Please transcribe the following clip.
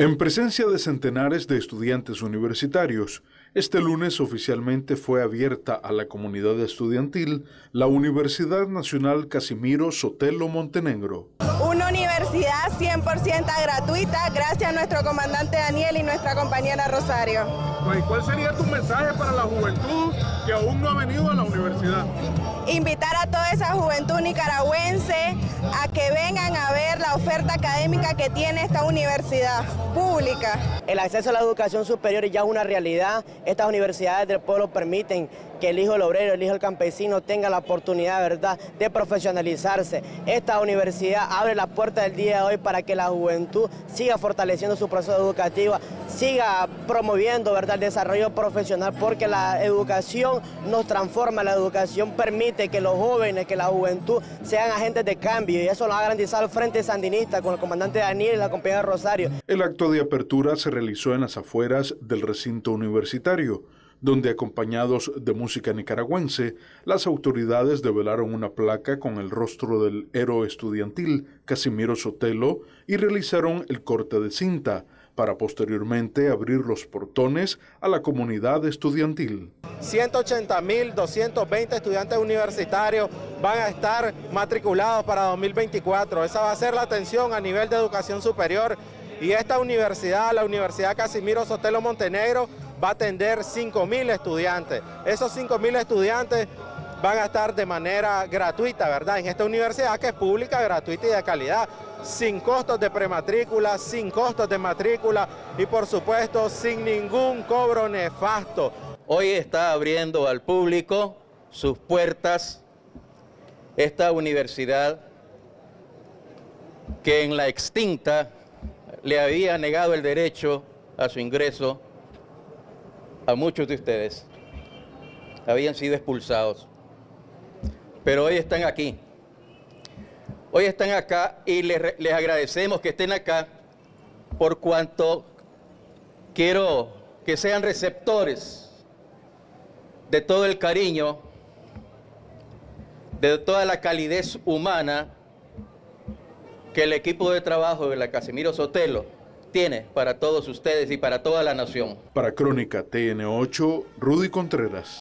En presencia de centenares de estudiantes universitarios, este lunes oficialmente fue abierta a la comunidad estudiantil la Universidad Nacional Casimiro Sotelo Montenegro. Una universidad 100% gratuita gracias a nuestro comandante Daniel y nuestra compañera Rosario. Pues, ¿Cuál sería tu mensaje para la juventud que aún no ha venido a la universidad? Invitar a toda esa juventud nicaragüense a que vengan a ver la oferta académica que tiene esta universidad pública. El acceso a la educación superior ya es una realidad. Estas universidades del pueblo permiten que el hijo del obrero, el hijo del campesino tenga la oportunidad, ¿verdad?, de profesionalizarse. Esta universidad abre la puerta del día de hoy para que la juventud siga fortaleciendo su proceso educativo, siga promoviendo, ¿verdad?, el desarrollo profesional, porque la educación nos transforma, la educación permite que los jóvenes, que la juventud sean agentes de cambio y eso lo ha garantizado el Frente Sandinista con el comandante Daniel y la compañera Rosario. El acto de apertura se realizó en las afueras del recinto universitario donde acompañados de música nicaragüense, las autoridades develaron una placa con el rostro del héroe estudiantil Casimiro Sotelo y realizaron el corte de cinta para posteriormente abrir los portones a la comunidad estudiantil. 180.220 estudiantes universitarios van a estar matriculados para 2024. Esa va a ser la atención a nivel de educación superior y esta universidad, la Universidad Casimiro Sotelo Montenegro, va a atender 5.000 estudiantes. Esos 5.000 estudiantes van a estar de manera gratuita, ¿verdad? En esta universidad que es pública, gratuita y de calidad, sin costos de prematrícula, sin costos de matrícula y por supuesto sin ningún cobro nefasto. Hoy está abriendo al público sus puertas esta universidad que en la extinta le había negado el derecho a su ingreso a muchos de ustedes. Habían sido expulsados. Pero hoy están aquí. Hoy están acá y les, les agradecemos que estén acá por cuanto quiero que sean receptores de todo el cariño, de toda la calidez humana que el equipo de trabajo de la Casimiro Sotelo tiene para todos ustedes y para toda la nación. Para Crónica TN8, Rudy Contreras.